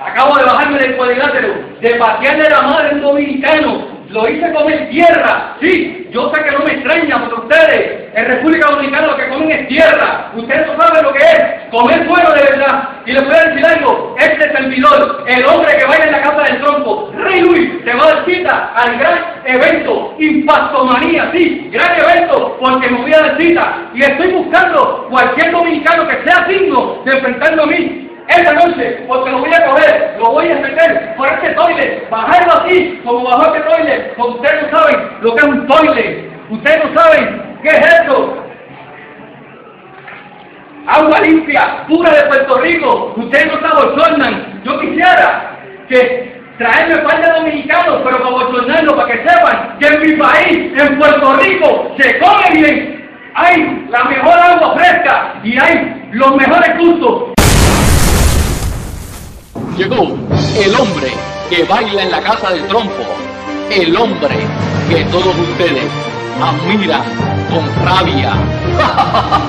Acabo de bajarme del cuadrilátero, de pasearle la madre un dominicano. Lo hice comer tierra. Sí, yo sé que no me extraña porque ustedes en República Dominicana lo que comen es tierra. Ustedes no saben lo que comer fuego de verdad. Y les voy a decir este servidor, el hombre que baila en la casa del tronco, Rey Luis, te va a dar cita al gran evento, Impactomanía, sí, gran evento, porque me voy a dar cita. Y estoy buscando cualquier dominicano que sea digno de enfrentarlo a mí esta noche, porque lo voy a coger, lo voy a meter por este toilet, bajarlo así, como bajó este toilet, porque ustedes no saben lo que es un toilet, ustedes no saben qué es eso. Agua limpia, pura de Puerto Rico, ustedes no saben bochornan. Yo quisiera que traerme par de dominicanos, pero para para que sepan que en mi país, en Puerto Rico, se come bien. Hay la mejor agua fresca y hay los mejores gustos. Llegó el hombre que baila en la casa del trompo, el hombre que todos ustedes admiran con rabia.